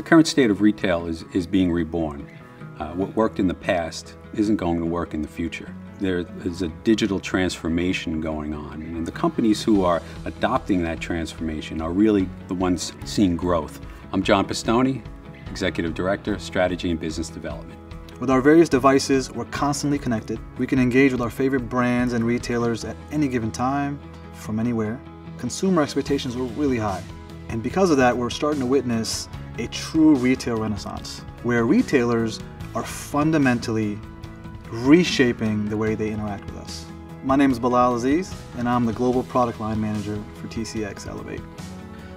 The current state of retail is, is being reborn. Uh, what worked in the past isn't going to work in the future. There is a digital transformation going on, and the companies who are adopting that transformation are really the ones seeing growth. I'm John Pistone, Executive Director, Strategy and Business Development. With our various devices, we're constantly connected. We can engage with our favorite brands and retailers at any given time, from anywhere. Consumer expectations were really high. And because of that, we're starting to witness a true retail renaissance, where retailers are fundamentally reshaping the way they interact with us. My name is Bilal Aziz, and I'm the Global Product Line Manager for TCX Elevate.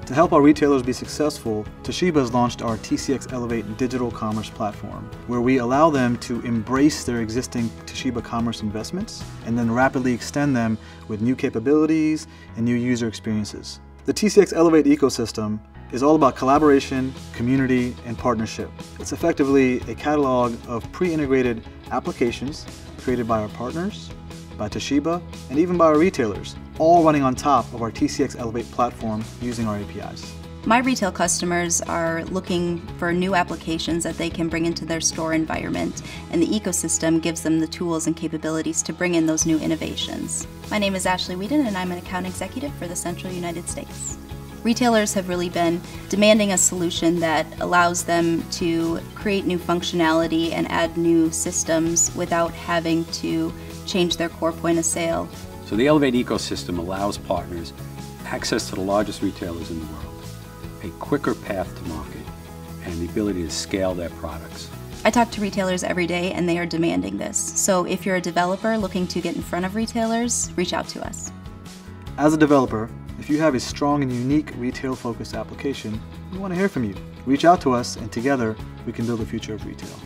To help our retailers be successful, Toshiba has launched our TCX Elevate digital commerce platform, where we allow them to embrace their existing Toshiba commerce investments and then rapidly extend them with new capabilities and new user experiences. The TCX Elevate ecosystem is all about collaboration, community, and partnership. It's effectively a catalog of pre-integrated applications created by our partners, by Toshiba, and even by our retailers, all running on top of our TCX Elevate platform using our APIs. My retail customers are looking for new applications that they can bring into their store environment, and the ecosystem gives them the tools and capabilities to bring in those new innovations. My name is Ashley Whedon, and I'm an account executive for the Central United States. Retailers have really been demanding a solution that allows them to create new functionality and add new systems without having to change their core point of sale. So the Elevate ecosystem allows partners access to the largest retailers in the world, a quicker path to market, and the ability to scale their products. I talk to retailers every day and they are demanding this. So if you're a developer looking to get in front of retailers, reach out to us. As a developer, if you have a strong and unique retail-focused application, we want to hear from you. Reach out to us and together we can build the future of retail.